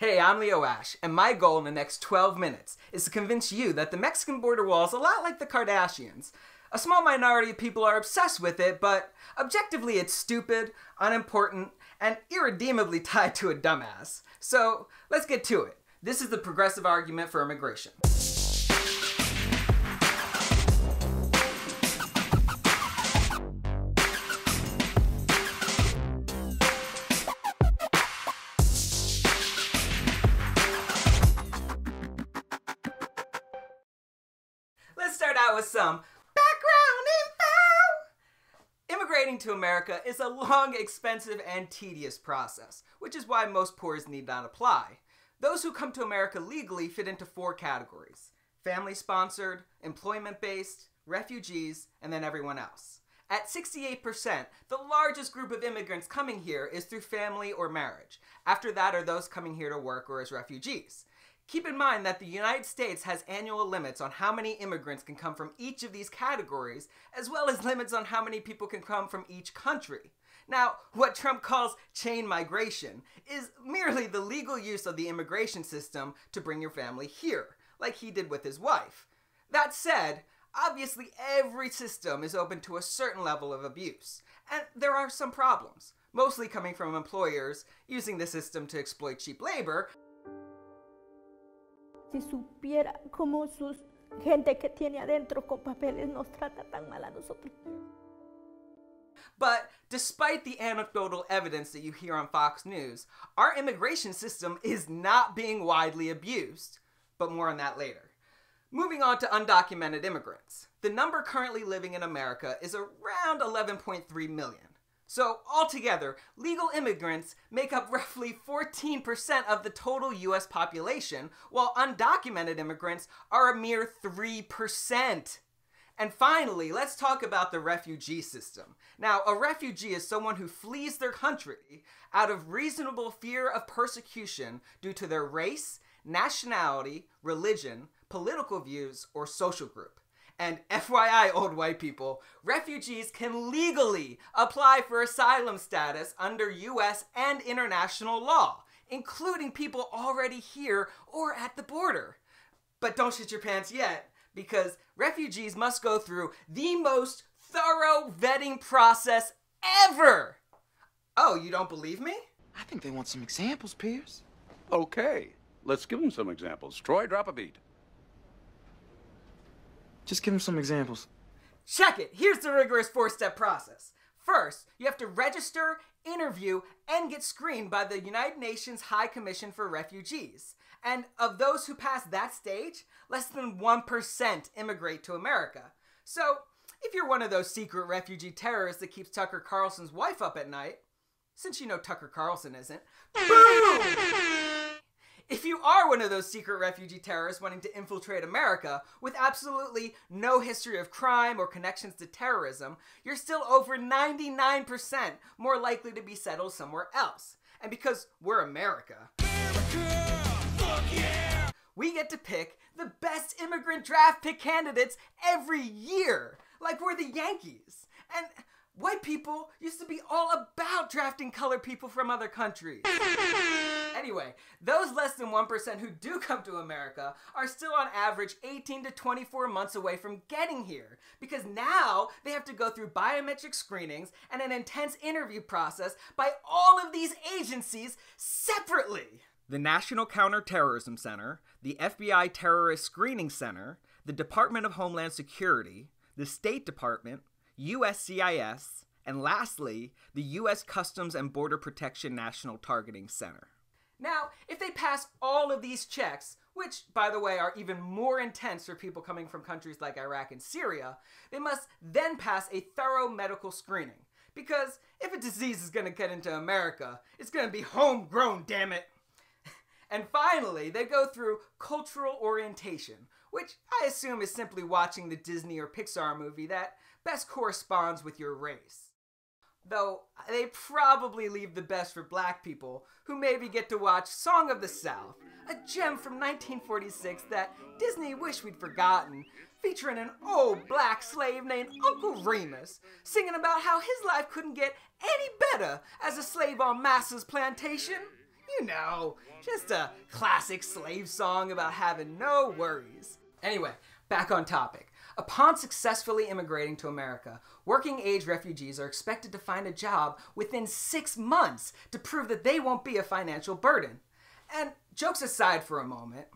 Hey, I'm Leo Ashe, and my goal in the next 12 minutes is to convince you that the Mexican border wall is a lot like the Kardashians. A small minority of people are obsessed with it, but objectively it's stupid, unimportant, and irredeemably tied to a dumbass. So let's get to it. This is the progressive argument for immigration. Some background info. Immigrating to America is a long, expensive, and tedious process, which is why most poors need not apply. Those who come to America legally fit into four categories family sponsored, employment based, refugees, and then everyone else. At 68%, the largest group of immigrants coming here is through family or marriage. After that are those coming here to work or as refugees. Keep in mind that the United States has annual limits on how many immigrants can come from each of these categories, as well as limits on how many people can come from each country. Now, what Trump calls chain migration is merely the legal use of the immigration system to bring your family here, like he did with his wife. That said, obviously every system is open to a certain level of abuse, and there are some problems, mostly coming from employers using the system to exploit cheap labor, Si supiera cómo gente que tiene adentro con papeles nos trata tan mal a nosotros. But despite the anecdotal evidence that you hear on Fox News, our immigration system is not being widely abused. But more on that later. Moving on to undocumented immigrants. The number currently living in America is around 11.3 million. So, altogether, legal immigrants make up roughly 14% of the total US population, while undocumented immigrants are a mere 3%. And finally, let's talk about the refugee system. Now, a refugee is someone who flees their country out of reasonable fear of persecution due to their race, nationality, religion, political views, or social group. And FYI, old white people, refugees can legally apply for asylum status under US and international law, including people already here or at the border. But don't shit your pants yet, because refugees must go through the most thorough vetting process ever. Oh, you don't believe me? I think they want some examples, Pierce. Okay, let's give them some examples. Troy, drop a beat. Just give him some examples. Check it. Here's the rigorous four step process. First, you have to register, interview, and get screened by the United Nations High Commission for Refugees. And of those who pass that stage, less than 1% immigrate to America. So, if you're one of those secret refugee terrorists that keeps Tucker Carlson's wife up at night, since you know Tucker Carlson isn't, boom! If you are one of those secret refugee terrorists wanting to infiltrate America with absolutely no history of crime or connections to terrorism, you're still over 99% more likely to be settled somewhere else. And because we're America, we get to pick the best immigrant draft pick candidates every year, like we're the Yankees. And white people used to be all about drafting colored people from other countries. Anyway, those less than 1% who do come to America are still on average 18 to 24 months away from getting here because now they have to go through biometric screenings and an intense interview process by all of these agencies separately. The National Counterterrorism Center, the FBI Terrorist Screening Center, the Department of Homeland Security, the State Department, USCIS, and lastly, the U.S. Customs and Border Protection National Targeting Center. Now, if they pass all of these checks, which, by the way, are even more intense for people coming from countries like Iraq and Syria, they must then pass a thorough medical screening. Because if a disease is going to get into America, it's going to be homegrown, damn it. And finally, they go through cultural orientation, which I assume is simply watching the Disney or Pixar movie that best corresponds with your race. Though they probably leave the best for black people, who maybe get to watch Song of the South, a gem from 1946 that Disney wish we'd forgotten, featuring an old black slave named Uncle Remus, singing about how his life couldn't get any better as a slave on Massa's plantation. You know, just a classic slave song about having no worries. Anyway, back on topic. Upon successfully immigrating to America, working age refugees are expected to find a job within six months to prove that they won't be a financial burden. And jokes aside for a moment,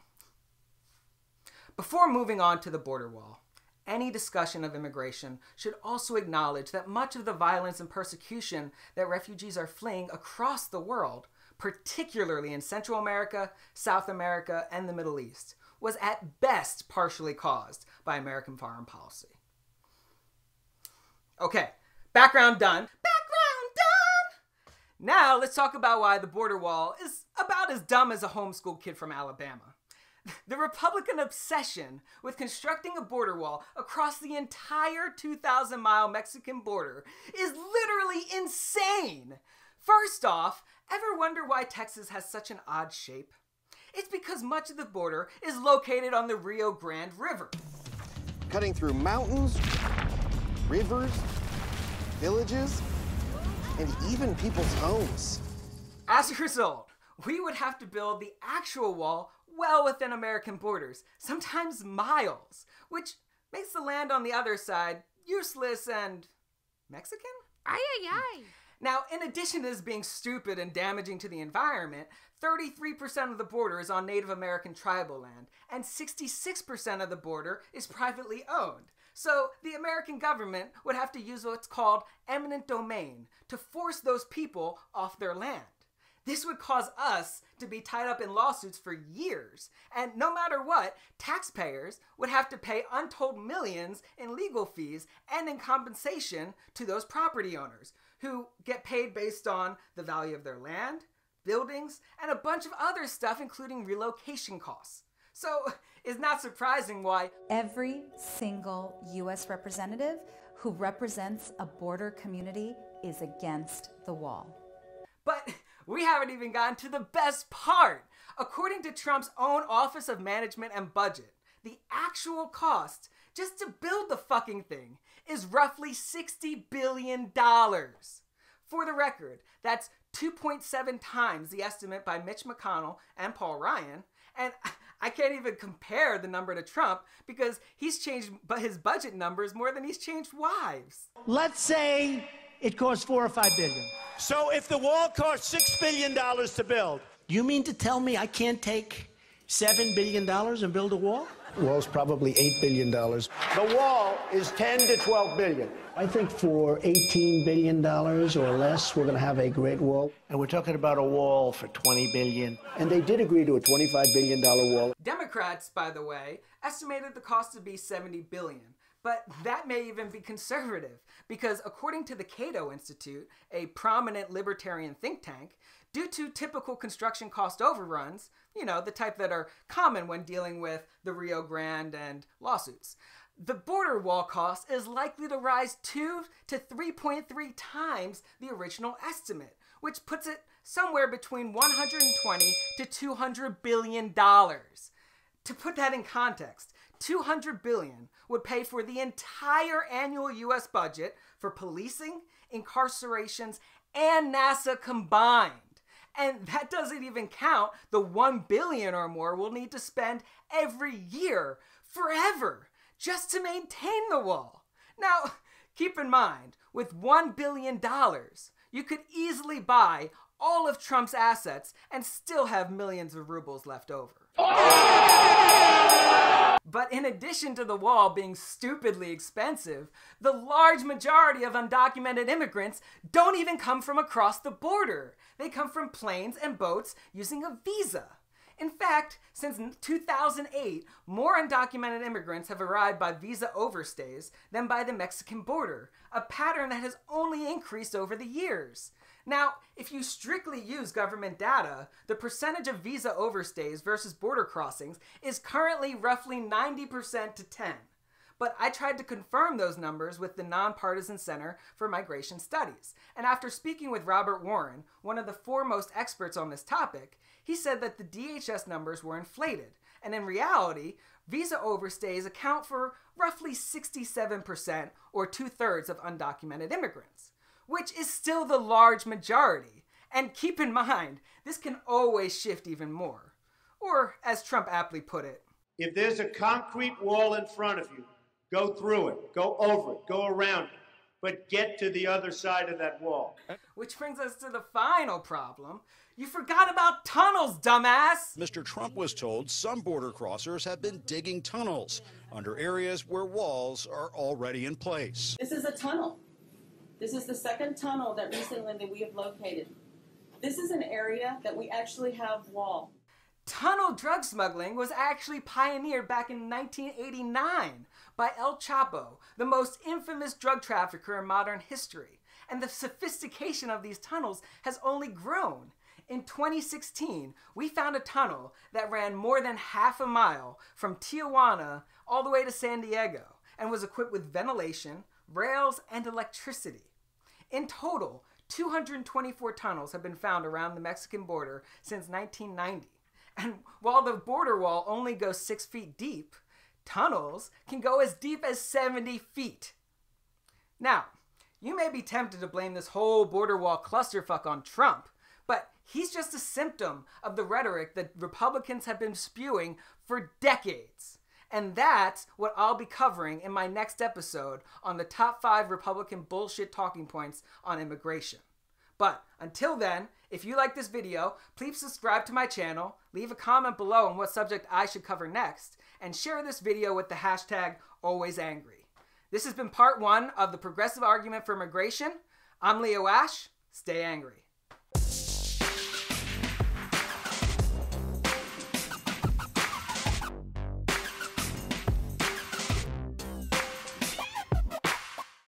before moving on to the border wall, any discussion of immigration should also acknowledge that much of the violence and persecution that refugees are fleeing across the world, particularly in Central America, South America, and the Middle East, was at best partially caused by American foreign policy. Okay, background done. Background done! Now let's talk about why the border wall is about as dumb as a homeschool kid from Alabama. The Republican obsession with constructing a border wall across the entire 2,000 mile Mexican border is literally insane. First off, ever wonder why Texas has such an odd shape? It's because much of the border is located on the Rio Grande River. Cutting through mountains, rivers, villages, and even people's homes. As a result, we would have to build the actual wall well within American borders, sometimes miles, which makes the land on the other side useless and Mexican? Ay, ay, ay. Now, in addition to this being stupid and damaging to the environment, 33% of the border is on Native American tribal land, and 66% of the border is privately owned. So, the American government would have to use what's called eminent domain to force those people off their land. This would cause us to be tied up in lawsuits for years. And no matter what, taxpayers would have to pay untold millions in legal fees and in compensation to those property owners who get paid based on the value of their land, buildings, and a bunch of other stuff, including relocation costs. So it's not surprising why Every single U.S. representative who represents a border community is against the wall. But we haven't even gotten to the best part. According to Trump's own Office of Management and Budget, the actual cost just to build the fucking thing is roughly $60 billion. For the record, that's 2.7 times the estimate by Mitch McConnell and Paul Ryan. And I can't even compare the number to Trump because he's changed but his budget numbers more than he's changed wives. Let's say it costs four or five billion. So if the wall costs $6 billion to build, You mean to tell me I can't take seven billion dollars and build a wall? Wall's probably $8 billion. the wall is 10 to 12 billion. I think for $18 billion or less, we're going to have a great wall. And we're talking about a wall for 20 billion. And they did agree to a $25 billion wall. Democrats, by the way, estimated the cost to be 70 billion. But that may even be conservative because according to the Cato Institute, a prominent libertarian think tank, due to typical construction cost overruns, you know, the type that are common when dealing with the Rio Grande and lawsuits, the border wall cost is likely to rise 2 to 3.3 times the original estimate, which puts it somewhere between 120 to 200 billion dollars. To put that in context, 200 billion would pay for the entire annual US budget for policing, incarcerations, and NASA combined. And that doesn't even count the 1 billion or more we'll need to spend every year forever just to maintain the wall. Now, keep in mind, with 1 billion dollars, you could easily buy all of Trump's assets and still have millions of rubles left over. Oh! But in addition to the wall being stupidly expensive, the large majority of undocumented immigrants don't even come from across the border. They come from planes and boats using a visa. In fact, since 2008, more undocumented immigrants have arrived by visa overstays than by the Mexican border, a pattern that has only increased over the years. Now, if you strictly use government data, the percentage of visa overstays versus border crossings is currently roughly 90% to 10. But I tried to confirm those numbers with the Nonpartisan Center for Migration Studies. And after speaking with Robert Warren, one of the foremost experts on this topic, he said that the DHS numbers were inflated. And in reality, visa overstays account for roughly 67% or two thirds of undocumented immigrants which is still the large majority. And keep in mind, this can always shift even more. Or, as Trump aptly put it, if there's a concrete wall in front of you, go through it, go over it, go around it, but get to the other side of that wall. Which brings us to the final problem. You forgot about tunnels, dumbass! Mr. Trump was told some border crossers have been digging tunnels under areas where walls are already in place. This is a tunnel. This is the second tunnel that recently that we have located. This is an area that we actually have wall. Tunnel drug smuggling was actually pioneered back in 1989 by El Chapo, the most infamous drug trafficker in modern history. And the sophistication of these tunnels has only grown. In 2016, we found a tunnel that ran more than half a mile from Tijuana all the way to San Diego and was equipped with ventilation, rails, and electricity. In total, 224 tunnels have been found around the Mexican border since 1990. And while the border wall only goes six feet deep, tunnels can go as deep as 70 feet. Now, you may be tempted to blame this whole border wall clusterfuck on Trump, but he's just a symptom of the rhetoric that Republicans have been spewing for decades. And that's what I'll be covering in my next episode on the top five Republican bullshit talking points on immigration. But until then, if you like this video, please subscribe to my channel, leave a comment below on what subject I should cover next, and share this video with the hashtag AlwaysAngry. This has been part one of the Progressive Argument for Immigration. I'm Leo Ashe. Stay angry.